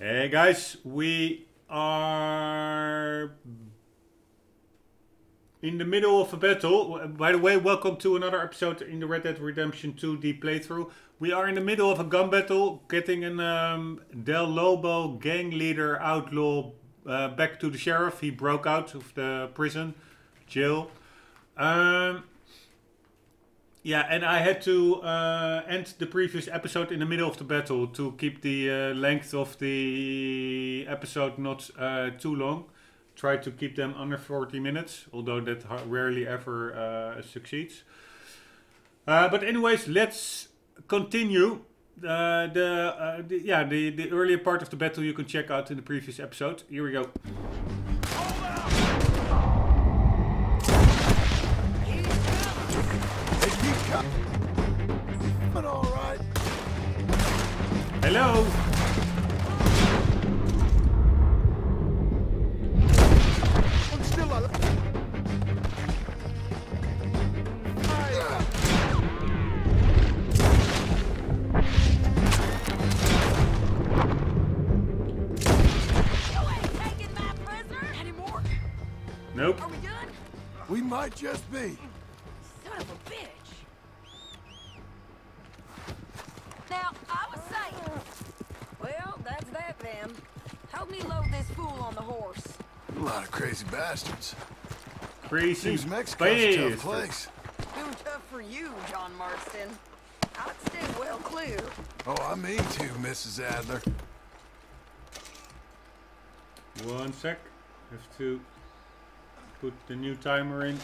Hey guys, we are in the middle of a battle. By the way, welcome to another episode in the Red Dead Redemption 2 D playthrough. We are in the middle of a gun battle, getting an um, Del Lobo gang leader outlaw uh, back to the sheriff. He broke out of the prison, jail. Um, yeah, and I had to uh, end the previous episode in the middle of the battle to keep the uh, length of the episode not uh, too long. Try to keep them under 40 minutes, although that rarely ever uh, succeeds. Uh, but anyways, let's continue. Uh, the, the yeah the, the earlier part of the battle you can check out in the previous episode. Here we go. They keep coming. All right. Hello. I'm still alive. You ain't taking my prisoner anymore. Nope. Are we done? We might just be. Crazy Seems Mexico's a tough place. Too tough for you, John Marston. I'd stay well clear. Oh, I mean to, Mrs. Adler. One sec. Have to put the new timer in.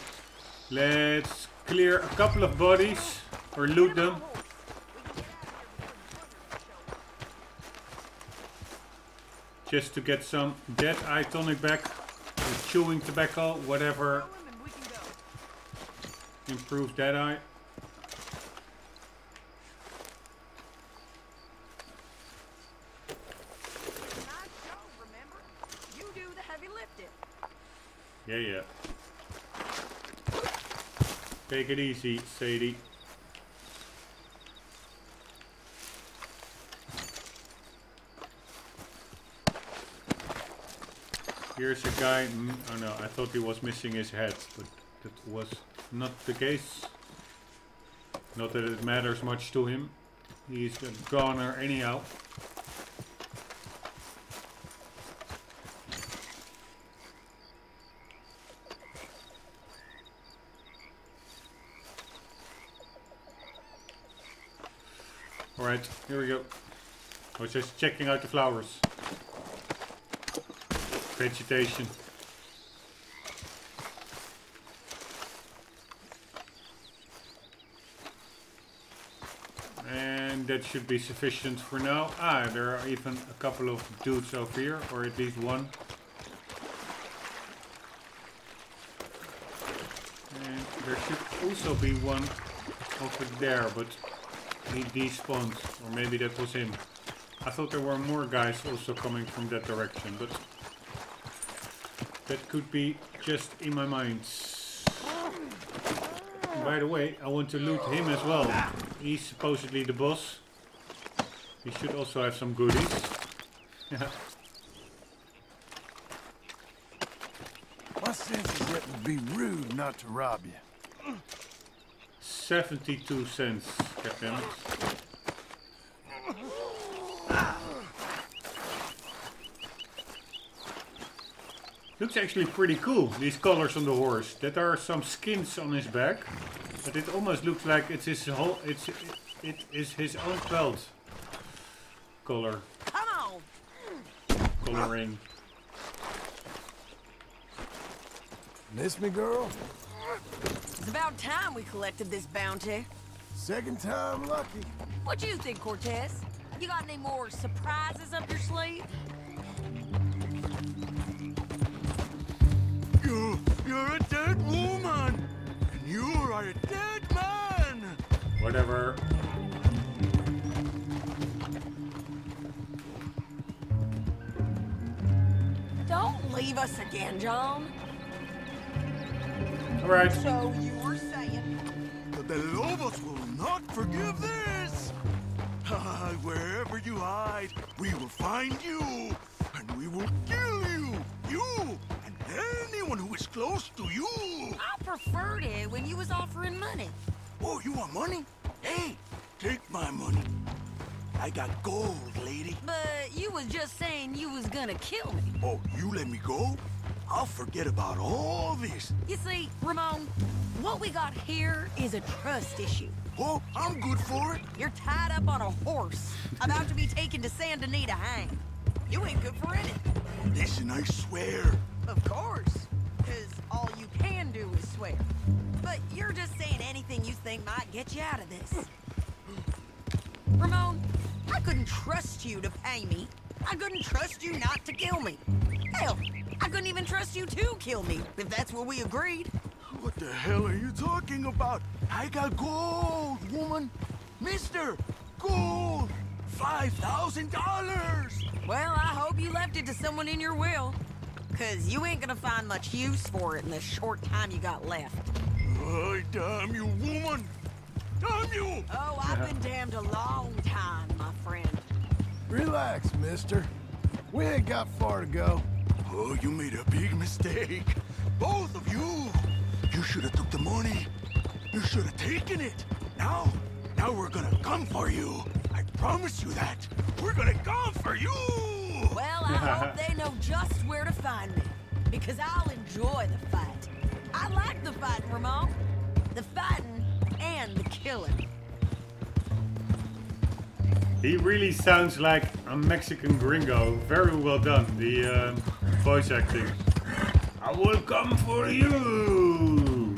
Let's clear a couple of bodies or loot them. Just to get some dead eye tonic back. Chewing tobacco, whatever Improve dead eye. Yeah, yeah. Take it easy, Sadie. Here's a guy. mm, Oh no, I thought he was missing his head, but that was not the case. Not that it matters much to him. He's a goner anyhow. Alright, here we go. I was just checking out the flowers. Vegetation. And that should be sufficient for now. Ah, there are even a couple of dudes over here, or at least one. And there should also be one over there, but he despawned, or maybe that was him. I thought there were more guys also coming from that direction, but that could be just in my mind. By the way, I want to loot him as well. He's supposedly the boss. He should also have some goodies. My sense is it would be rude not to rob you. 72 cents, Captain. Looks actually pretty cool, these colors on the horse. That are some skins on his back, but it almost looks like it's his whole it's it, it is his own belt color Come on. coloring. Miss me, girl? It's about time we collected this bounty. Second time lucky. What do you think, Cortez? You got any more surprises up your sleeve? Whatever. Don't leave us again, John. Alright. So you were saying? that The Del Lobos will not forgive this. Ah, wherever you hide, we will find you, and we will kill you. You and anyone who is close to you. I preferred it when you was offering money. Oh, you want money? Hey, take my money. I got gold, lady. But you was just saying you was gonna kill me. Oh, you let me go? I'll forget about all this. You see, Ramon, what we got here is a trust issue. Oh, I'm good for it. You're tied up on a horse, about to be taken to Saint Denis to hang. You ain't good for anything. Listen, I swear. Of course, because all you can do is swear. But you're just saying anything you think might get you out of this. Ramon, I couldn't trust you to pay me. I couldn't trust you not to kill me. Hell, I couldn't even trust you to kill me, if that's what we agreed. What the hell are you talking about? I got gold, woman. Mister, gold. Five thousand dollars. Well, I hope you left it to someone in your will. Cause you ain't gonna find much use for it in the short time you got left. Oh, damn you, woman. Damn you. Oh, I've been damned a long time, my friend. Relax, mister. We ain't got far to go. Oh, you made a big mistake. Both of you. You should have took the money. You should have taken it. Now, now we're gonna come for you. I promise you that. We're gonna come for you. Well, I hope they know just where to find me. Because I'll enjoy the fight. I like the fighting, Ramon. The fighting and the killing. He really sounds like a Mexican gringo. Very well done, the um, voice acting. I will come for you!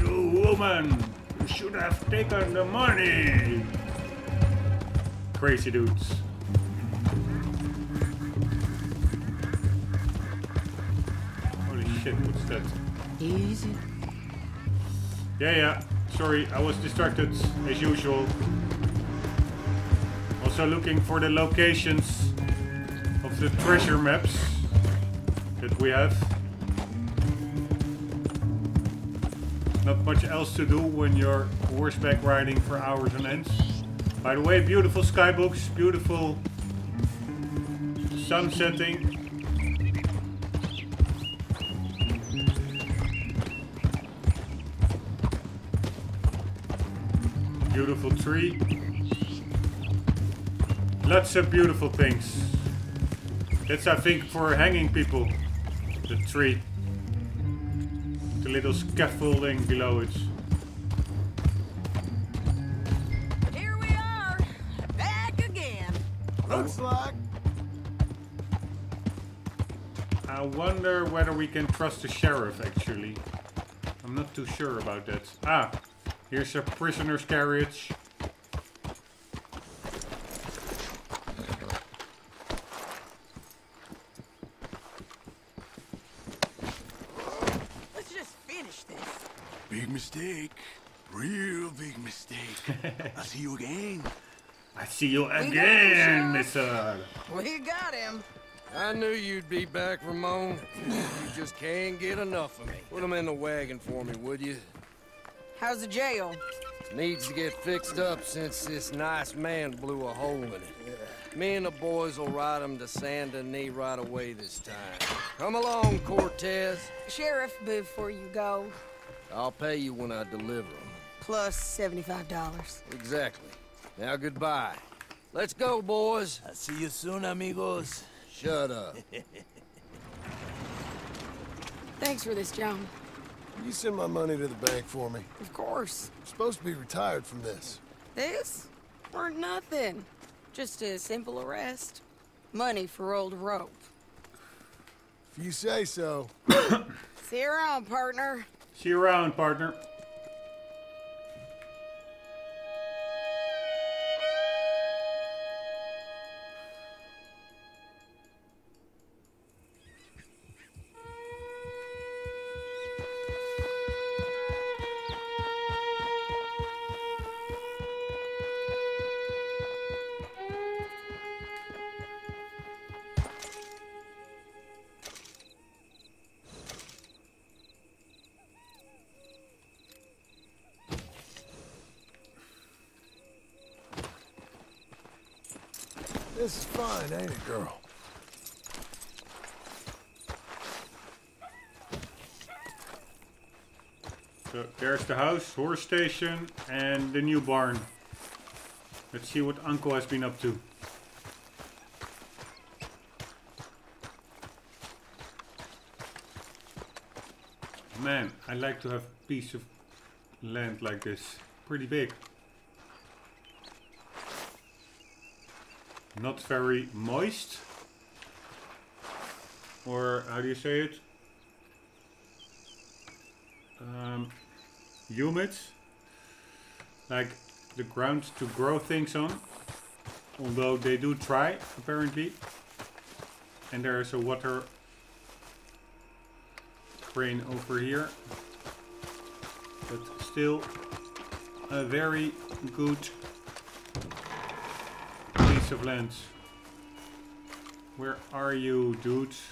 You woman! You should have taken the money! Crazy dudes. Shit, what's that? Easy. Yeah, yeah. Sorry, I was distracted as usual. Also looking for the locations of the treasure maps that we have. Not much else to do when you're horseback riding for hours on end. By the way, beautiful skybox, beautiful sun setting. Beautiful tree. Lots of beautiful things. That's, I think, for hanging people. The tree. The little scaffolding below it. Here we are. Back again. Looks like I wonder whether we can trust the sheriff, actually. I'm not too sure about that. Ah, here's a prisoner's carriage. Let's just finish this. Big mistake. Real big mistake. I'll see you again. I see you him, again, Sheriff. Mr. We got him. I knew you'd be back, Ramon. You just can't get enough of me. Put him in the wagon for me, would you? How's the jail? Needs to get fixed up since this nice man blew a hole in it. Me and the boys will ride him to Saint Denis right away this time. Come along, Cortez. Sheriff, before you go, I'll pay you when I deliver him. plus $75. Exactly. Now goodbye. Let's go, boys. I'll see you soon, amigos. Shut up. Thanks for this, John. You send my money to the bank for me. Of course. I'm supposed to be retired from this. This? Weren't nothing. Just a simple arrest. Money for old rope. If you say so. See you around, partner. See you around, partner. This is fine, ain't it, girl? So there's the house, horse station, and the new barn. Let's see what Uncle has been up to. Man, I like to have a piece of land like this. Pretty big. Not very moist. Or how do you say it? Um, humid. Like the ground to grow things on. Although they do try, apparently. And there is a water crane over here. But still a very good piece of land. Where are you, dudes?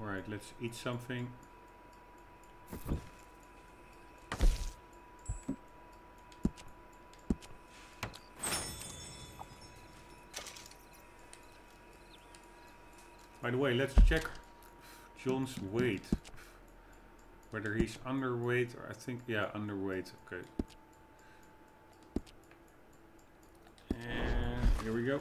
Alright, let's eat something. By the way, let's check John's weight. Whether he's underweight or I think, yeah, underweight. Okay. And here we go.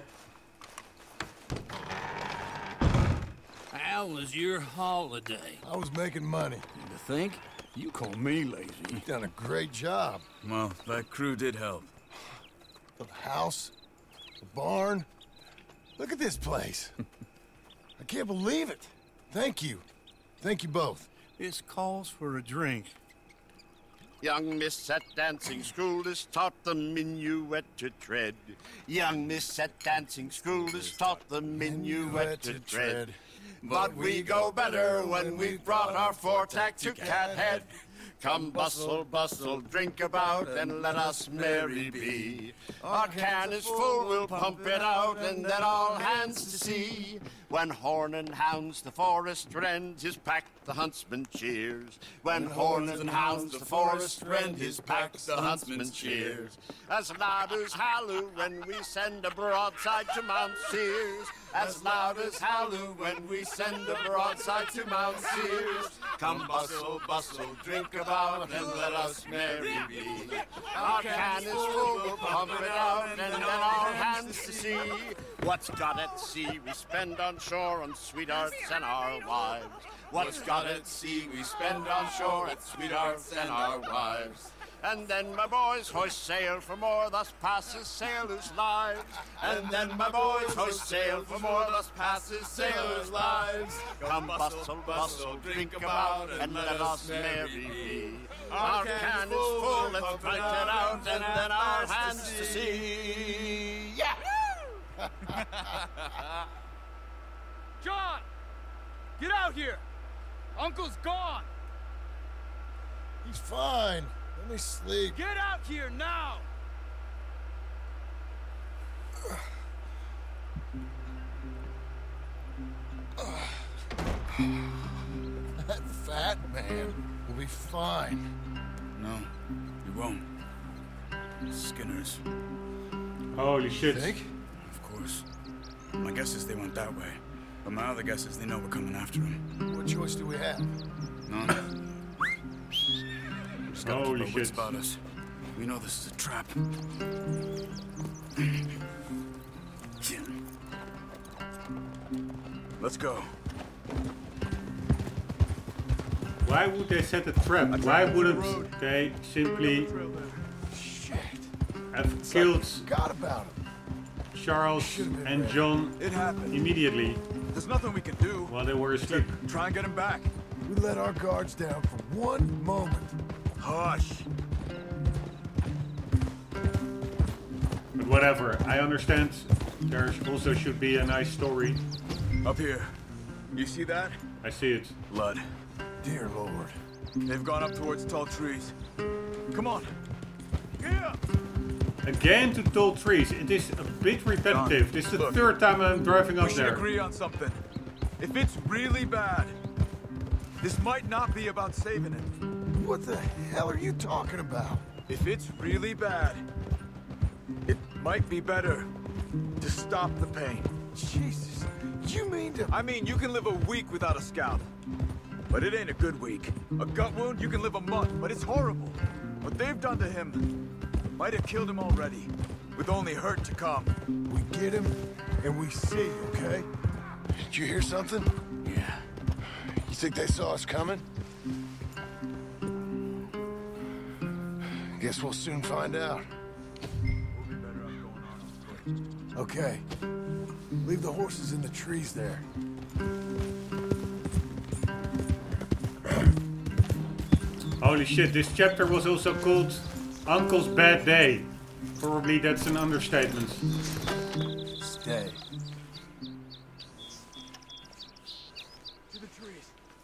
How was your holiday? I was making money. And To think? You call me lazy. You've done a great job. Well, that crew did help. The house, the barn. Look at this place. I can't believe it. Thank you. Thank you both. This calls for a drink. Young miss at dancing school is taught the minuet to tread. Young miss at dancing school is taught the minuet to tread. But we go better when we've brought our foretack to Cathead. Come bustle, bustle, drink about, and let us merry be. Our can is full, we'll pump it out, and then all hands to sea. When horn and hounds the forest rend, his pack the huntsman cheers. When horn and hounds the forest rend, his pack the huntsman cheers. As loud as halloo when we send a broadside to Mount Sears. As loud as halloo when we send a broadside to Monsieurs. Come bustle, bustle, drink about, and let us merry be. Our can is full, we'll pump it out, and then all hands to sea. What's got at sea we spend on shore on sweethearts and our wives. What's got at sea we spend on shore at sweethearts and our wives. And then my boys hoist sail for more, thus passes sailors' lives. And then my boys hoist sail for more, thus passes sailors' lives. Come bustle, bustle, drink about, and let us merry be. Our can is full, let's drink it out, and then our hands to see. Yeah! John! Get out here! Uncle's gone! He's fine. Let me sleep. Get out here now! That fat man will be fine. No, you won't. Skinners, Holy shit. Think? Of course. My guess is they went that way. But my other guess is they know we're coming after them. What choice do we have? None. Just gotta Holy keep our wits about us. We know this is a trap. Let's go. Why would they set a trap? Why wouldn't they simply Shit. have killed Forgot about him. Charles and John It happened. immediately There's nothing we can do. while they were asleep? Try and get him back. We let our guards down for one moment. Hush. But whatever, I understand there also should be a nice story. Up here. You see that? I see it. Blood. Dear Lord. They've gone up towards tall trees. Come on. Here. Again to tall trees. It is a bit repetitive. This is the Look. third time I'm driving up there. We should agree on something. If it's really bad, this might not be about saving it. What the hell are you talking about? If it's really bad, it might be better to stop the pain. Jesus, you mean to... I mean, you can live a week without a scalp. But it ain't a good week. A gut wound, you can live a month, but it's horrible. What they've done to him might have killed him already, with only hurt to come. We get him, and we see, okay? Did you hear something? Yeah. You think they saw us coming? Guess we'll soon find out. Okay. Leave the horses in the trees there. Holy shit, this chapter was also called Uncle's Bad Day. Probably that's an understatement. Stay.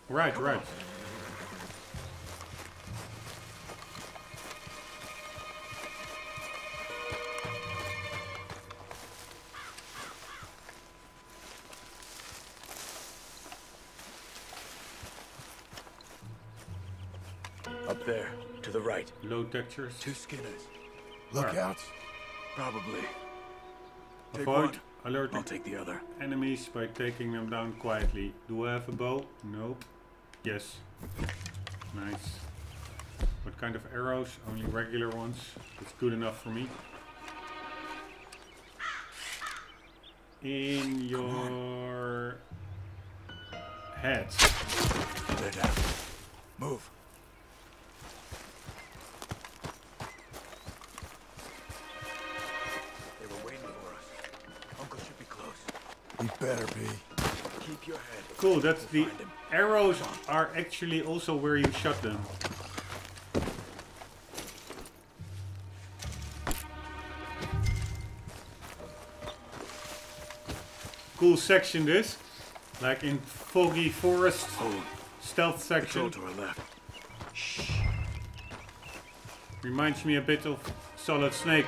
Right, right. Right. Low textures. Two skinners. Lookouts? Probably. Take Avoid one. alerting I'll take the other. enemies by taking them down quietly. Do I have a bow? Nope. Yes. Nice. What kind of arrows? Only regular ones. That's good enough for me. In your head. Move. Better be. Keep your head. Cool, that's the arrows are actually also where you shot them. Cool section this. Like in foggy forest stealth section. Patrol to our left. Reminds me a bit of Solid Snake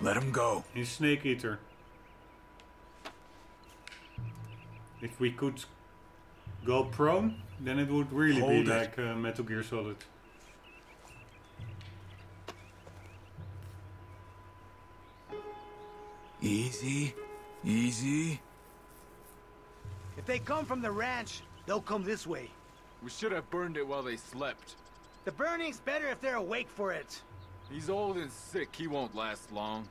Let him go. He's Snake Eater. If we could go prone, then it would really Hold be it. like uh, Metal Gear Solid. Easy. Easy. If they come from the ranch, they'll come this way. We should have burned it while they slept. The burning's better if they're awake for it. He's old and sick. He won't last long.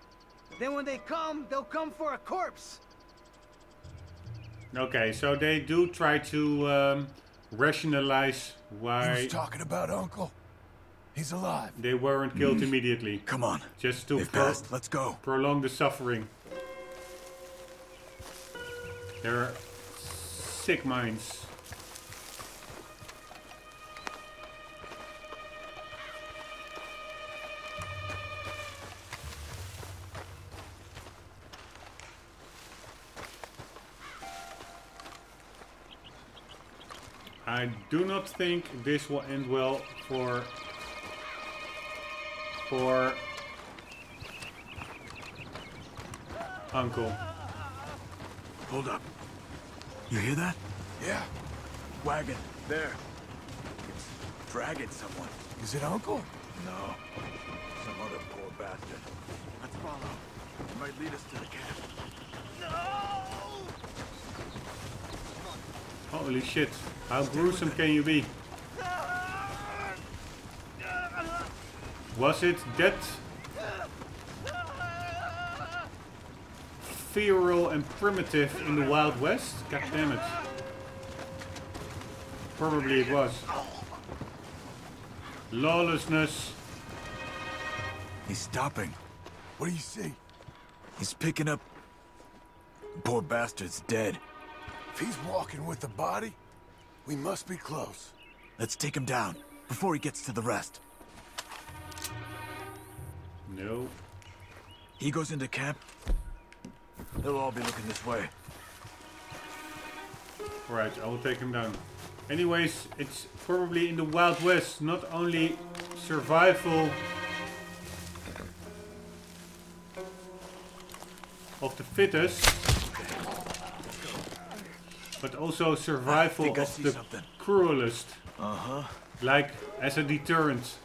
Then when they come, they'll come for a corpse. Okay, so they do try to um, rationalize He why was talking about Uncle. He's alive. they weren't killed immediately. Come on. Just to pro- passed. Let's go. prolong the suffering. They're sick minds. I do not think this will end well for for Uncle. Hold up. You hear that? Yeah. Wagon. There. It's dragging someone. Is it Uncle? No. Some other poor bastard. Let's follow. It might lead us to the camp. Holy shit. How gruesome can you be? Was it that feral and primitive in the Wild West? God damn it. Probably it was. Lawlessness. He's stopping. What do you see? He's picking up... Poor bastard's dead. If he's walking with the body, we must be close. Let's take him down before he gets to the rest. No. He goes into camp. They'll all be looking this way. Right, I will take him down. Anyways, it's probably in the Wild West, not only survival of the fittest, but also survival think I of the something. cruelest. Uh-huh. Like as a deterrent.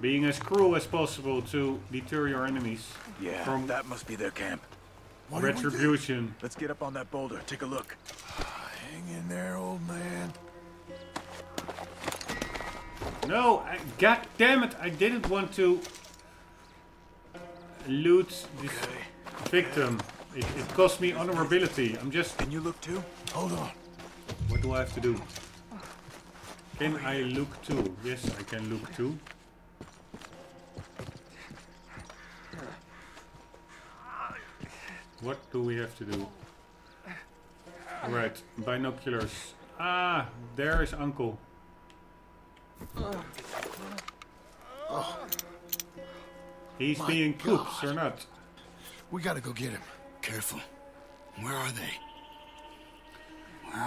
Being as cruel as possible to deter your enemies Yeah, from that must be their camp. retribution. Let's get up on that boulder. Take a look. Hang in there, old man. No, I, god damn it, I didn't want to loot this victim. It, it cost me honorability. I'm just... Can you look too? Hold on. What do I have to do? Can I look too? Yes, I can look too. What do we have to do? Right, binoculars. Ah, there is Uncle. He's My being God. coops or not? We gotta go get him. Careful. Where are they?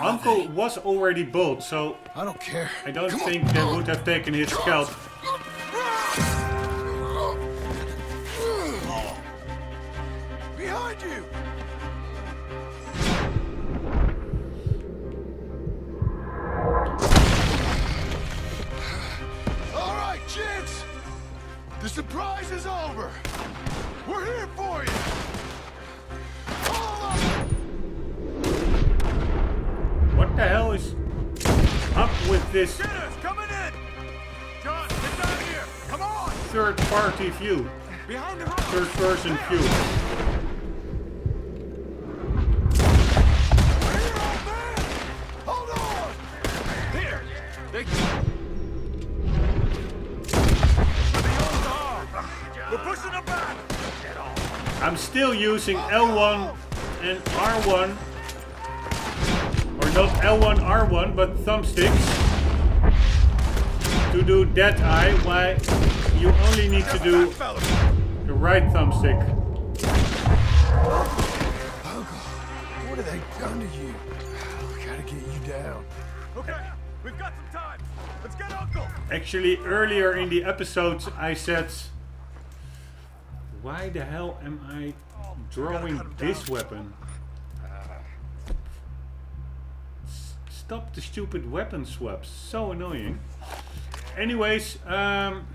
Uncle was already bald, so I don't care. I don't think they would have taken his scalp. Behind you! All right, kids! The surprise is over! We're here for you! What the hell is up with this Shitters, coming in! John, get down here! Come on! third party view? Behind the rock! Third person view. Hold on! Here! They... We're pushing them back! I'm still using L1 and R1. Or not L1, R1, but thumbsticks. To do dead eye, why you only need to do the right thumbstick. Oh God, what have they done to you? We gotta get you down. Okay, we've got some time. Let's get Uncle! Actually, earlier in the episode, I said, why the hell am I oh, drawing this weapon? Stop the stupid weapon swaps. So annoying. Anyways, um,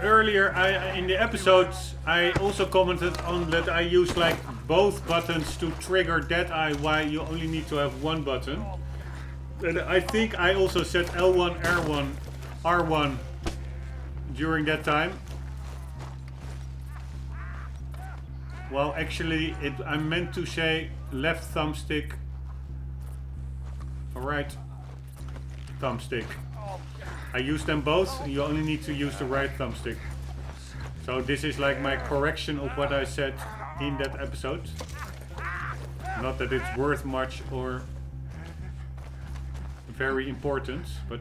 earlier I, in the episodes, I also commented on that I use like both buttons to trigger dead eye, why you only need to have one button. And I think I also said L1, R1, R1 during that time. Well, actually, it, I meant to say left thumbstick, right thumbstick. I use them both, you only need to use the right thumbstick. So this is like my correction of what I said in that episode. Not that it's worth much or very important, but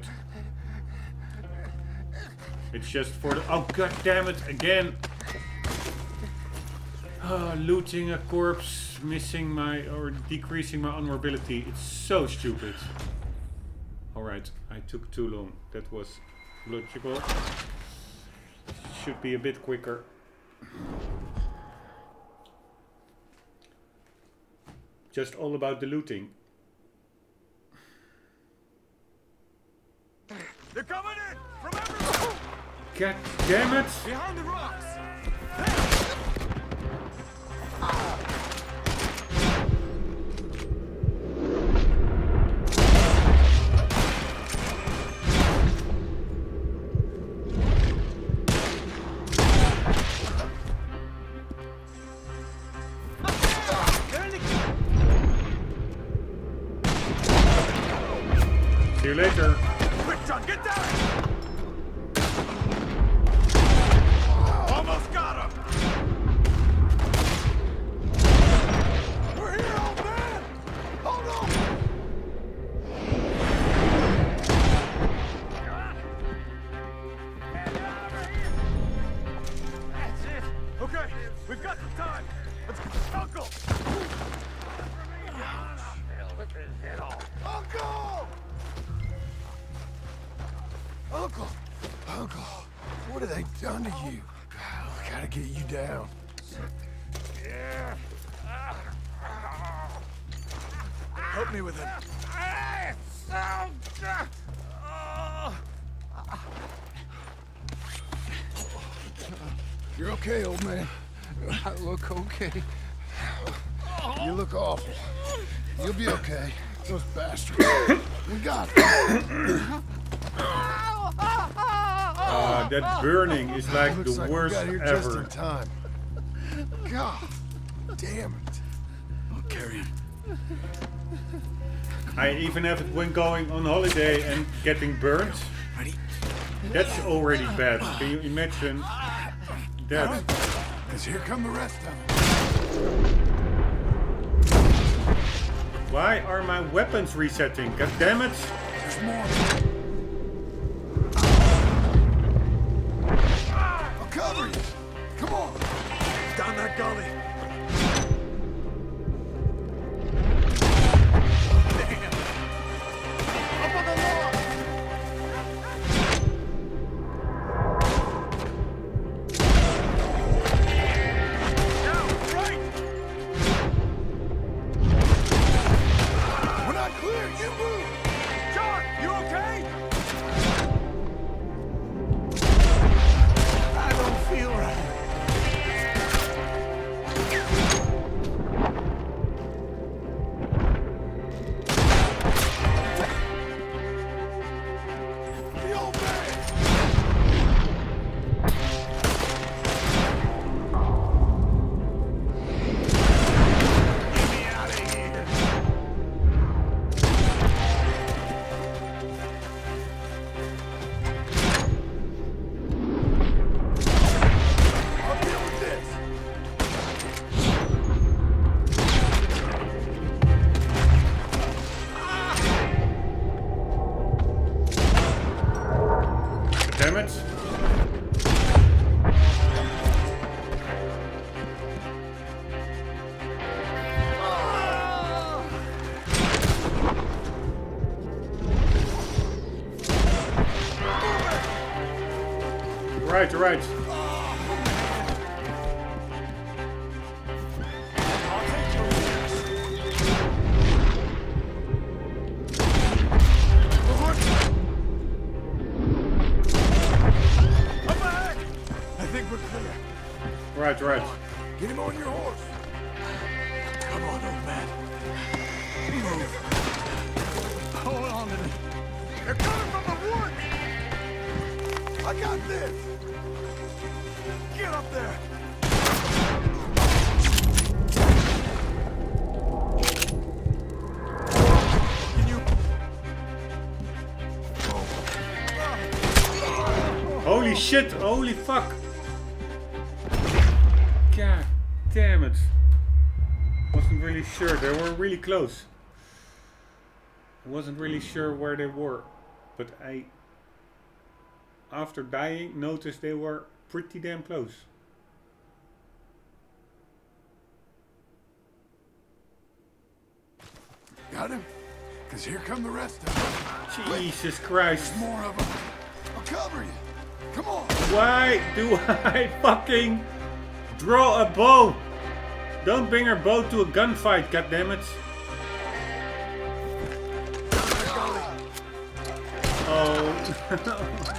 it's just for the. Oh god damn it! Again, Ah, looting a corpse, missing my or decreasing my honorability. It's so stupid. All right, I took too long. That was logical. Should be a bit quicker. Just all about the looting. They're coming in! From everywhere! God damn it! Behind the rocks! You're okay, old man. I look okay. You look awful. You'll be okay. Those bastards. we got them. Ah, that burning is like Looks the like worst we got here just ever. in time. God damn it. I'll carry him. I even have it when going on holiday and getting burnt. That's already bad. Can you imagine that? Because here come the rest of them. Why are my weapons resetting? God damn it! There's more. Right, right. Come back. I think we're clear. Right, right. Get him on your horse. Shit! Holy fuck! God damn it! Wasn't really sure. They were really close. I wasn't really sure where they were, but I, after dying, noticed they were pretty damn close. Got him? Because here come the rest of them. Jesus Christ! There's more of them. I'll cover you. Come on. Why do I fucking draw a bow? Don't bring our bow to a gunfight, goddammit. Oh.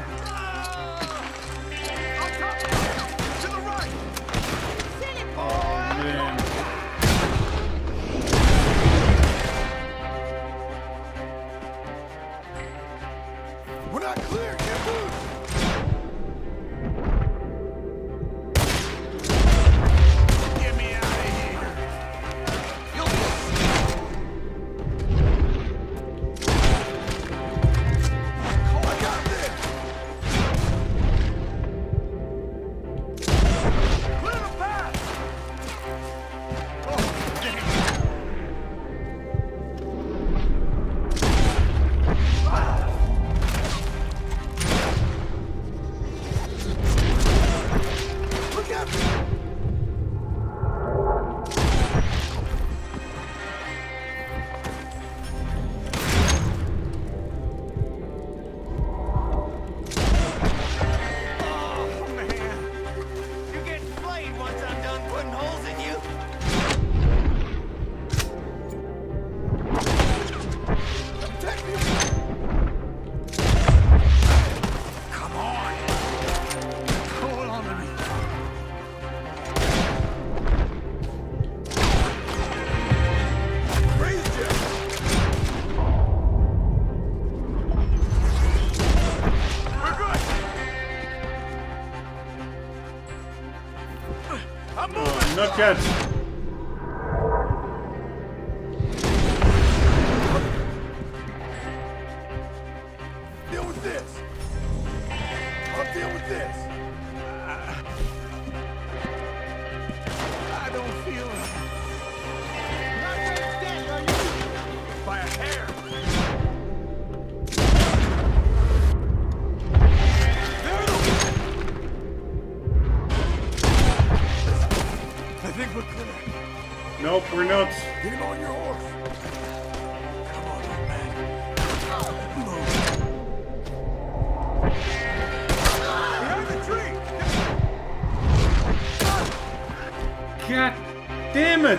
Oh, God damn it!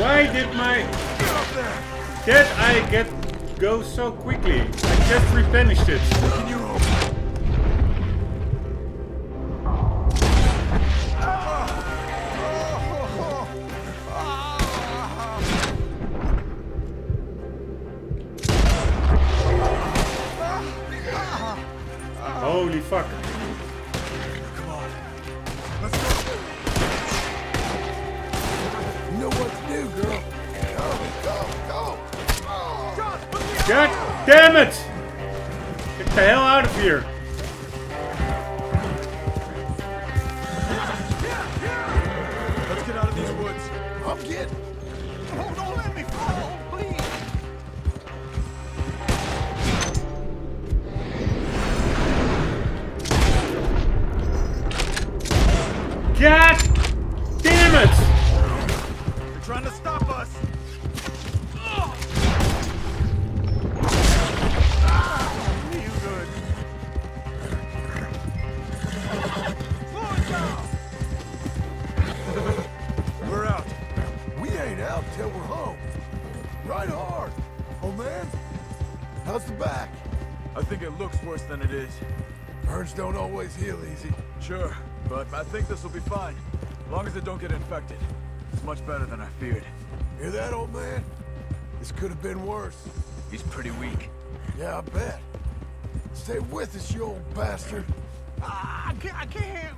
Why did my dead eye get go so quickly? I just replenished it. Trying to stop us. You good. Slow it down. We're out. We ain't out till we're home. Right hard. Oh, man. How's the back? I think it looks worse than it is. Burns don't always heal easy. Sure, but I think this will be fine. As long as it don't get infected. It's much better than I feared. Hear that, old man? This could have been worse. He's pretty weak. Yeah, I bet. Stay with us, you old bastard. Ah, I can't, I can't.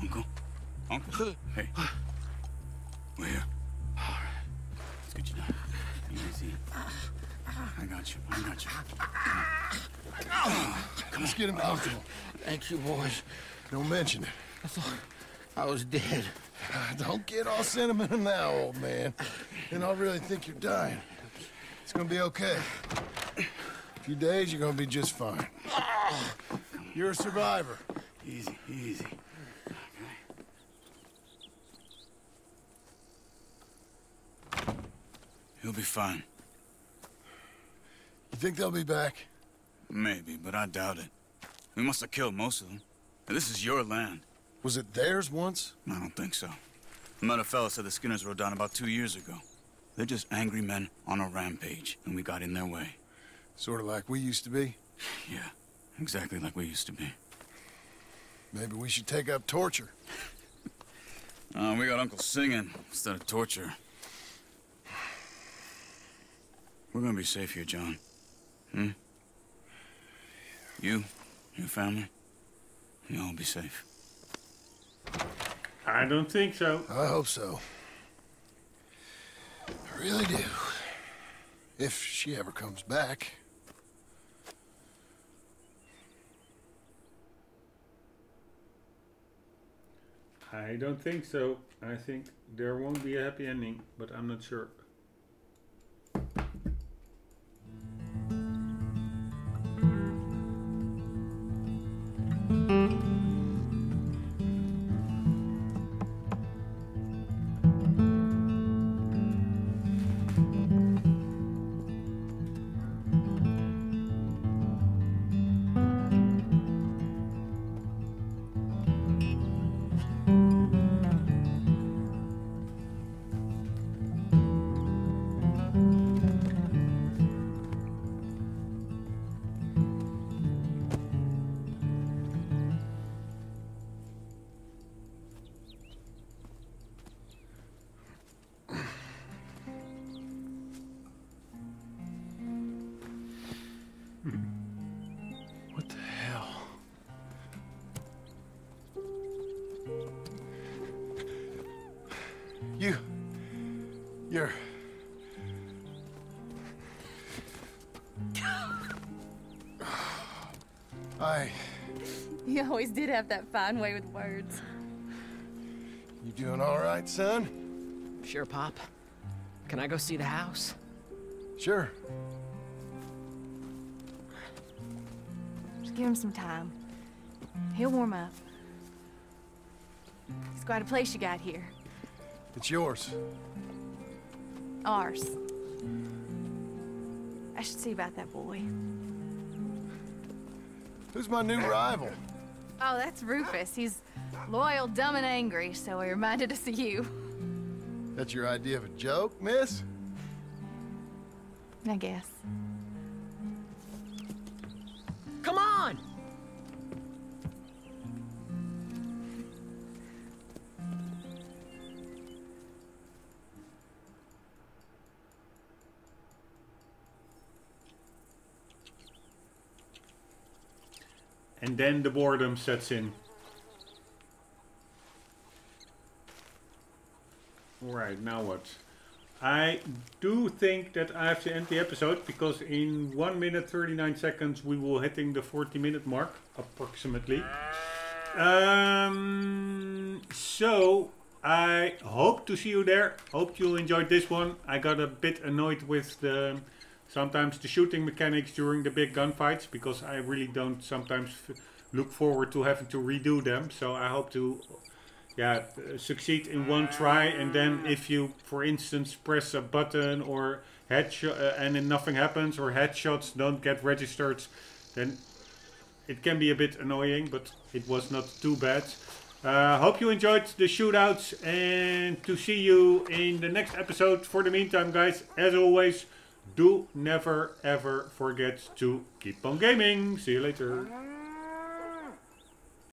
Uncle. Uncle. Hey. We're here. Let's get you down. Easy. I got you. I got you. Come Let's get him out. comfortable. Thank you, boys. Don't mention it. I thought I was dead. Ah, don't get all sentimental now, old man. Then I'll really think you're dying. It's gonna be okay. A few days, you're gonna be just fine. Ah. You're a survivor. Easy, easy. He'll be fine. You think they'll be back? Maybe, but I doubt it. We must have killed most of them. And this is your land. Was it theirs once? I don't think so. I met a fella said the Skinners rode down about two years ago. They're just angry men on a rampage, and we got in their way. Sort of like we used to be. Yeah, exactly like we used to be. Maybe we should take up torture. Uh, we got Uncle singing instead of torture. We're gonna be safe here, John. Hmm? You, your family, you'll all be safe. I don't think so. I hope so. I really do. If she ever comes back. I don't think so. I think there won't be a happy ending, but I'm not sure. Did have that fine way with words. You doing all right, son? Sure, Pop. Can I go see the house? Sure. Just give him some time. He'll warm up. It's quite a place you got here. It's yours. Ours. I should see about that boy. Who's my new rival? Oh, that's Rufus. He's loyal, dumb, and angry, so he reminded us of you. That's your idea of a joke, miss? I guess. And then the boredom sets in. Alright, now what? I do think that I have to end the episode because in 1 minute 39 seconds we will hitting the 40 minute mark approximately. Um, so I hope to see you there. Hope you enjoyed this one. I got a bit annoyed with the sometimes the shooting mechanics during the big gunfights because I really don't sometimes look forward to having to redo them. So I hope to yeah succeed in one try. And then if you for instance press a button or headshot uh, and then nothing happens or headshots don't get registered then it can be a bit annoying but it was not too bad. Uh, hope you enjoyed the shootouts and to see you in the next episode. For the meantime guys as always do never ever forget to keep on gaming. See you later